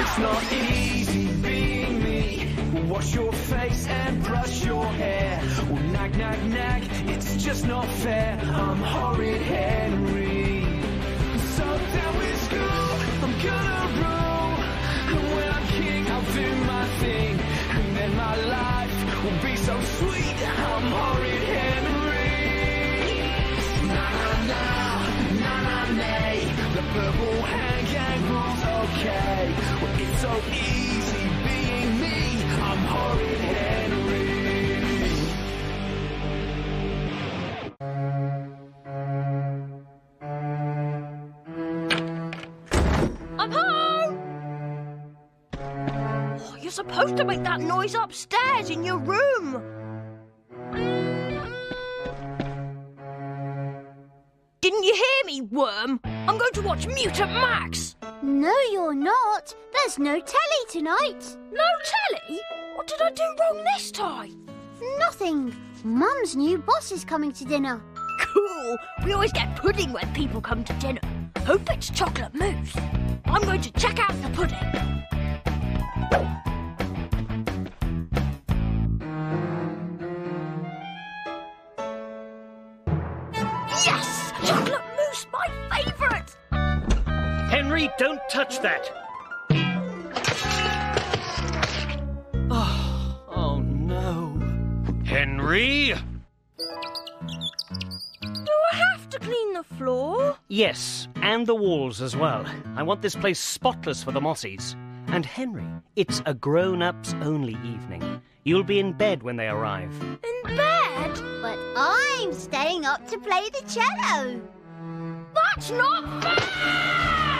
It's not easy being me. Wash your face and brush your hair. Well, nag, nag, nag, it's just not fair. I'm horrid Henry. So down with school, I'm gonna rule. And when I'm king, I'll do my thing. And then my life will be so sweet. I'm horrid Henry. Na na na, na na nay. The purple hand okay. Well, it's so easy being me. I'm horrid Henry. Home! Oh, you're supposed to make that noise upstairs in your room. Didn't you hear me, worm? I'm going to watch Mutant Max. No, you're not. There's no telly tonight. No telly? What did I do wrong this time? Nothing. Mum's new boss is coming to dinner. Cool. We always get pudding when people come to dinner. Hope it's chocolate mousse. I'm going to check out the pudding. Yes! Henry, don't touch that. Oh, oh no. Henry? Do I have to clean the floor? Yes, and the walls as well. I want this place spotless for the Mossies. And Henry, it's a grown-ups only evening. You'll be in bed when they arrive. In bed? But I'm staying up to play the cello. That's not fair!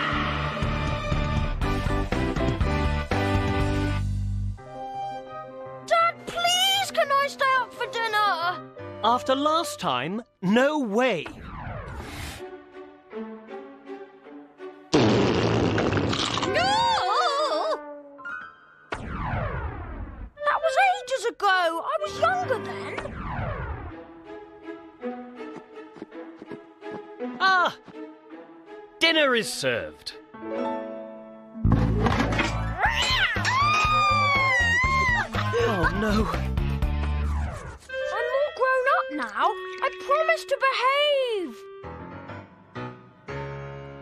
I stay up for dinner? After last time, no way. No! That was ages ago. I was younger then. Ah! Dinner is served. Promised to behave.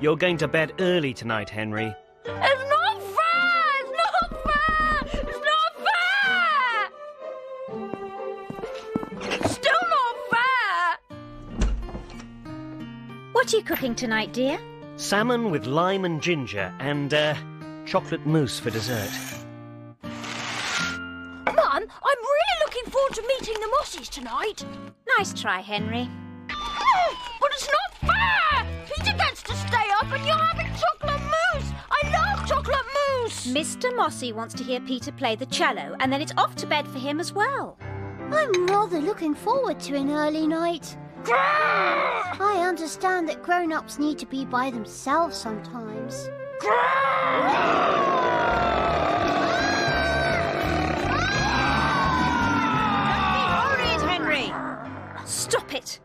You're going to bed early tonight, Henry. It's not fair! It's not fair! It's not fair! Still not fair! What are you cooking tonight, dear? Salmon with lime and ginger and, uh, chocolate mousse for dessert. Mossies tonight. Nice try, Henry. But it's not fair! Peter gets to stay up and you're having chocolate mousse! I love chocolate mousse! Mr. Mossy wants to hear Peter play the cello, and then it's off to bed for him as well. I'm rather looking forward to an early night. I understand that grown ups need to be by themselves sometimes. Stop it!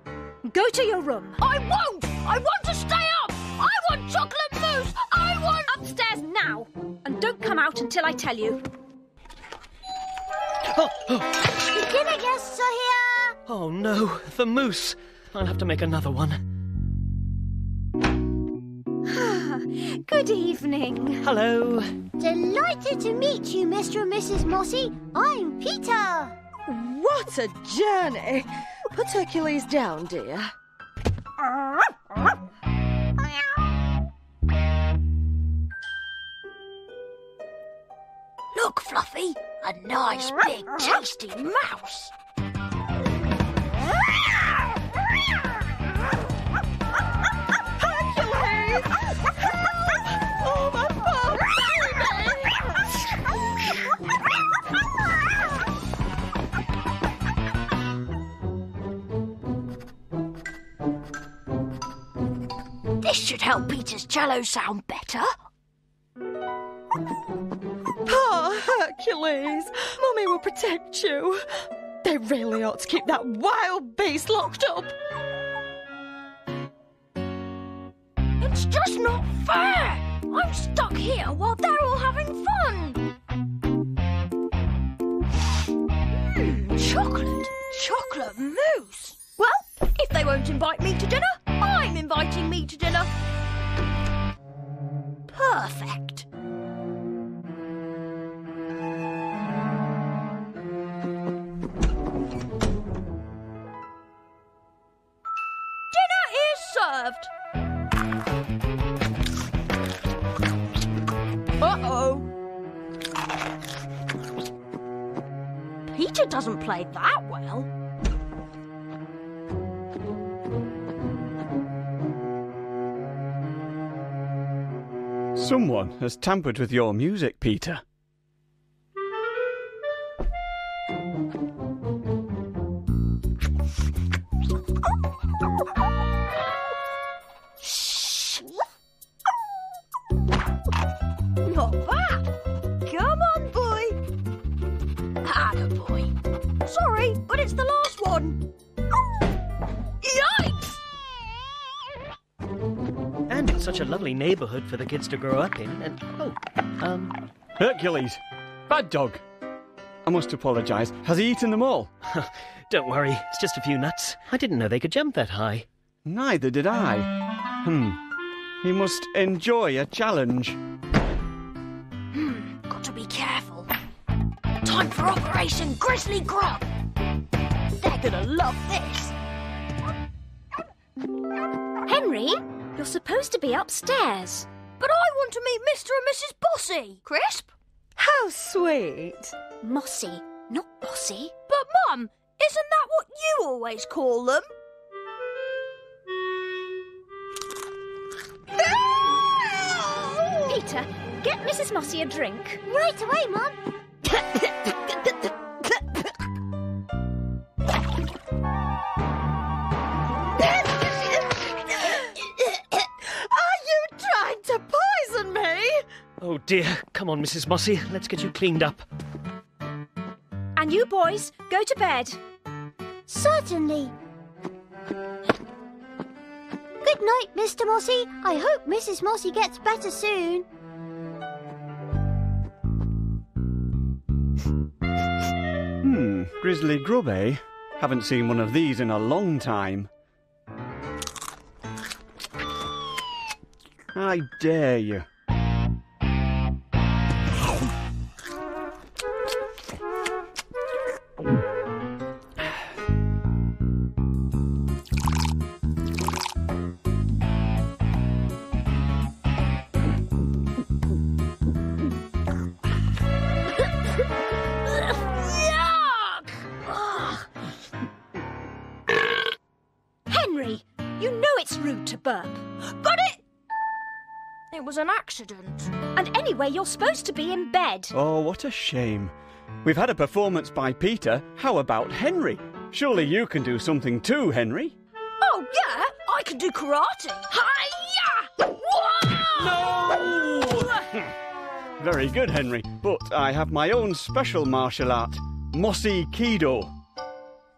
Go to your room. I won't! I want to stay up! I want chocolate mousse! I want... Upstairs now! And don't come out until I tell you. The dinner guests are here. Oh no, the mousse. I'll have to make another one. Good evening. Hello. Delighted to meet you, Mr. and Mrs. Mossy. I'm Peter. What a journey! Put Hercules down, dear. Look, Fluffy, a nice big tasty mouse. should help Peter's cello sound better. Oh, Hercules! Mummy will protect you. They really ought to keep that wild beast locked up. It's just not fair! I'm stuck here while they're all having fun. Mm, chocolate, chocolate mousse. Well, if they won't invite me to dinner, I'm inviting me to dinner. Perfect. Dinner is served. Uh-oh. Peter doesn't play that well. Someone has tampered with your music, Peter. Such a lovely neighbourhood for the kids to grow up in. And oh, um, Hercules! Bad dog! I must apologise. Has he eaten them all? don't worry, it's just a few nuts. I didn't know they could jump that high. Neither did I. Hmm. He must enjoy a challenge. Hmm, got to be careful. Time for Operation Grizzly Grub. They're gonna love this. You're supposed to be upstairs. But I want to meet Mr. and Mrs. Bossy. Crisp? How sweet. Mossy, not bossy. But, Mum, isn't that what you always call them? Peter, get Mrs. Mossy a drink. Right away, Mum. dear, come on, Mrs. Mossy, let's get you cleaned up. And you boys, go to bed. Certainly. Good night, Mr. Mossy. I hope Mrs. Mossy gets better soon. Hmm, grizzly grub, eh? Haven't seen one of these in a long time. I dare you. Burp. Got it! It was an accident. And anyway, you're supposed to be in bed. Oh, what a shame. We've had a performance by Peter. How about Henry? Surely you can do something too, Henry? Oh, yeah, I can do karate. Hiya! Whoa! Very good, Henry. But I have my own special martial art, Mossy Kido.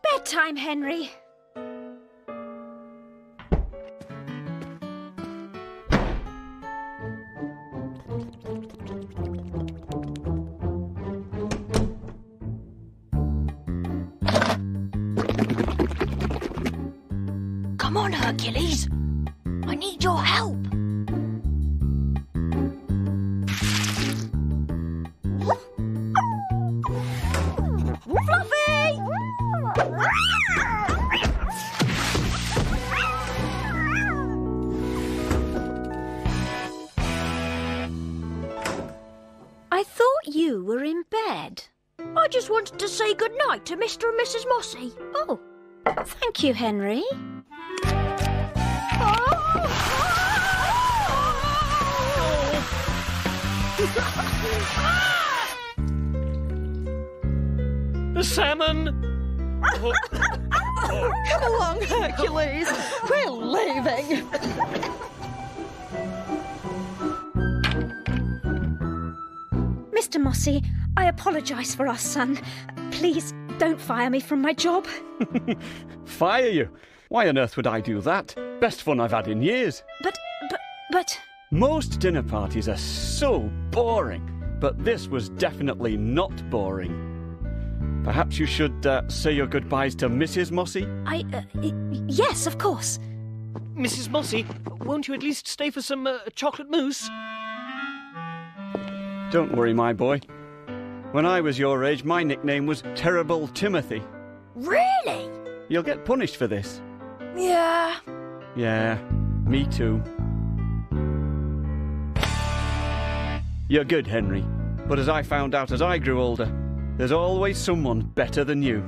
Bedtime, Henry. Come on, Hercules. I need your help. Fluffy! You were in bed. I just wanted to say goodnight to Mr. and Mrs. Mossy. Oh, thank you, Henry. The salmon! Oh, Come along, Hercules. We're leaving. Mr. Mossy, I apologise for our son. Please don't fire me from my job. Fire you? Why on earth would I do that? Best fun I've had in years. But, but, but. Most dinner parties are so boring, but this was definitely not boring. Perhaps you should uh, say your goodbyes to Mrs. Mossy? I. Uh, y- yes, of course. Mrs. Mossy, won't you at least stay for some uh, chocolate mousse? Don't worry, my boy. When I was your age, my nickname was Terrible Timothy. Really? You'll get punished for this. Yeah. Yeah, me too. You're good, Henry. But as I found out as I grew older, there's always someone better than you.